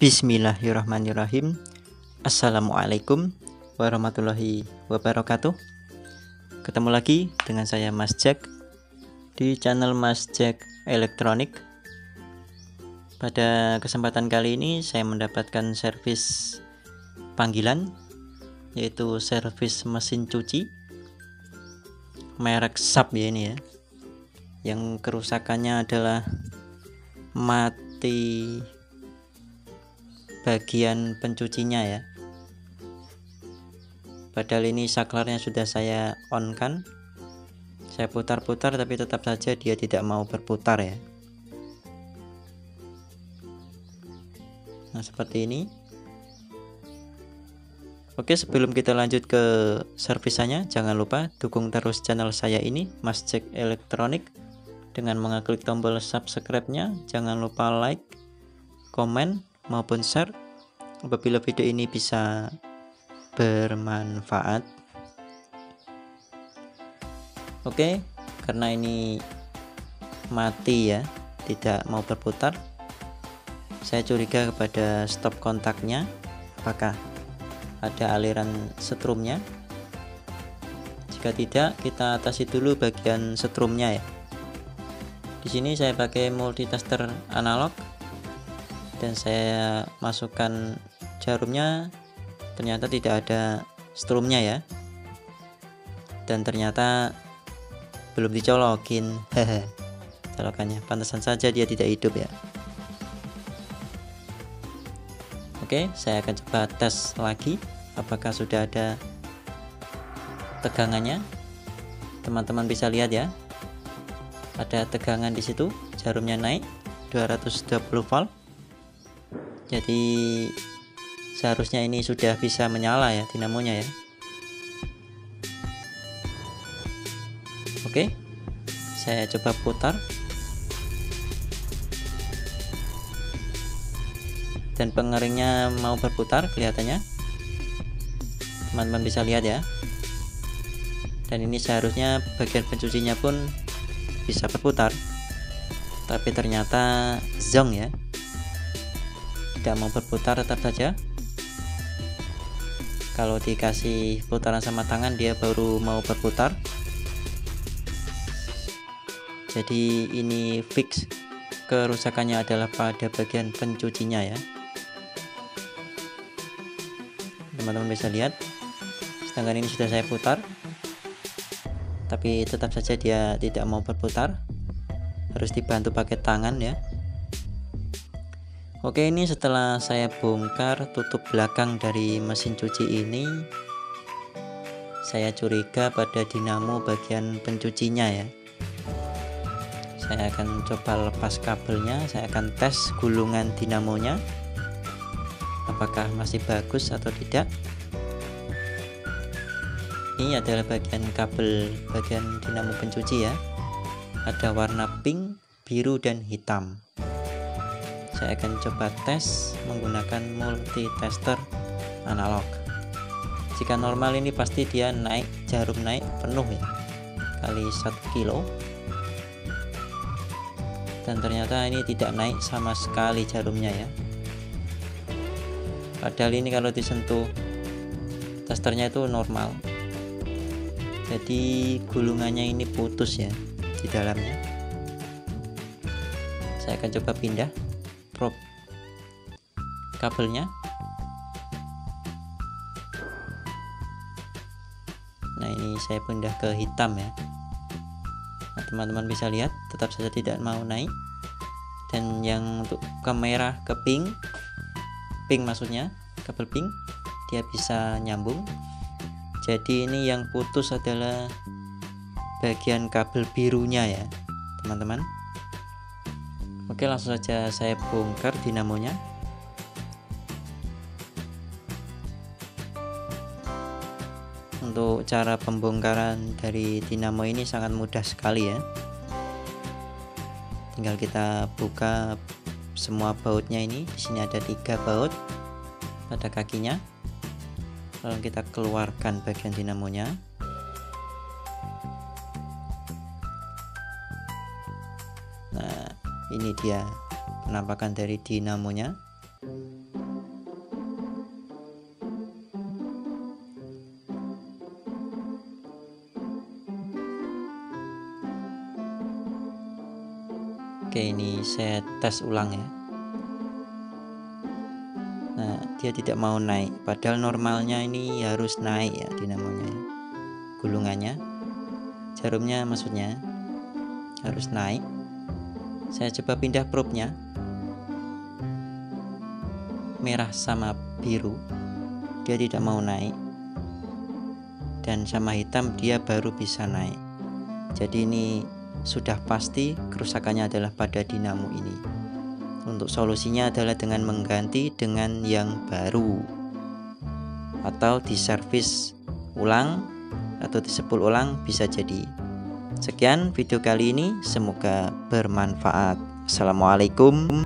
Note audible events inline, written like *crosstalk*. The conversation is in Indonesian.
Bismillahirrahmanirrahim. Assalamualaikum warahmatullahi wabarakatuh. Ketemu lagi dengan saya Mas Jack Di channel Mas Jack Elektronik Pada kesempatan kali ini saya mendapatkan servis panggilan Yaitu servis mesin cuci Merek Sub ya ini ya. Yang kerusakannya adalah mati bagian pencucinya ya. Padahal ini saklarnya sudah saya on kan saya putar-putar tapi tetap saja dia tidak mau berputar ya. Nah seperti ini. Oke sebelum kita lanjut ke servisannya jangan lupa dukung terus channel saya ini Mas Jack Elektronik dengan mengeklik tombol subscribe-nya. Jangan lupa like, komen, maupun share apabila video ini bisa bermanfaat. Oke, karena ini mati ya, tidak mau berputar. Saya curiga kepada stop kontaknya. Apakah ada aliran setrumnya? Jika tidak, kita atasi dulu bagian setrumnya ya di sini saya pakai multitester analog dan saya masukkan jarumnya ternyata tidak ada strumnya ya. Dan ternyata belum dicolokin. Hehe *laughs* colokannya pantasan saja dia tidak hidup ya. Oke saya akan coba tes lagi apakah sudah ada tegangannya. Teman-teman bisa lihat ya. Ada tegangan di situ jarumnya naik 220 volt jadi seharusnya ini sudah bisa menyala ya dinamonya ya. Oke saya coba putar. Dan pengeringnya mau berputar kelihatannya. Teman-teman bisa lihat ya. Dan ini seharusnya bagian pencucinya pun bisa berputar. Tapi ternyata zong ya tidak mau berputar tetap saja. Kalau dikasih putaran sama tangan dia baru mau berputar. Jadi ini fix. Kerusakannya adalah pada bagian pencucinya ya. Teman-teman bisa lihat sedangkan ini sudah saya putar. Tapi tetap saja dia tidak mau berputar. Harus dibantu pakai tangan ya Oke ini setelah saya bongkar tutup belakang dari mesin cuci ini saya curiga pada dinamo bagian pencucinya ya. Saya akan coba lepas kabelnya saya akan tes gulungan dinamonya. Apakah masih bagus atau tidak? Ini adalah bagian kabel bagian dinamo pencuci ya. Ada warna pink biru dan hitam saya akan coba tes menggunakan multitester analog. Jika normal ini pasti dia naik jarum naik penuh ya. Kali 1 kilo. Dan ternyata ini tidak naik sama sekali jarumnya ya. Padahal ini kalau disentuh testernya itu normal. Jadi gulungannya ini putus ya di dalamnya. Saya akan coba pindah kabelnya. Nah ini saya pindah ke hitam ya. Nah, teman-teman bisa lihat tetap saja tidak mau naik. Dan yang untuk ke merah ke pink pink maksudnya kabel pink dia bisa nyambung. Jadi ini yang putus adalah bagian kabel birunya ya teman-teman oke langsung saja saya bongkar dinamonya. Untuk cara pembongkaran dari dinamo ini sangat mudah sekali ya. Tinggal kita buka semua bautnya ini. Di sini ada tiga baut pada kakinya. Lalu kita keluarkan bagian dinamonya ini dia penampakan dari dinamonya. Oke ini saya tes ulang ya. Nah dia tidak mau naik. Padahal normalnya ini harus naik ya dinamonya ya. gulungannya jarumnya maksudnya harus naik saya coba pindah probe-nya merah sama biru. Dia tidak mau naik. Dan sama hitam dia baru bisa naik. Jadi ini sudah pasti kerusakannya adalah pada dinamo ini. Untuk solusinya adalah dengan mengganti dengan yang baru. Atau diservis ulang atau disepul ulang bisa jadi Sekian video kali ini, semoga bermanfaat. Assalamualaikum.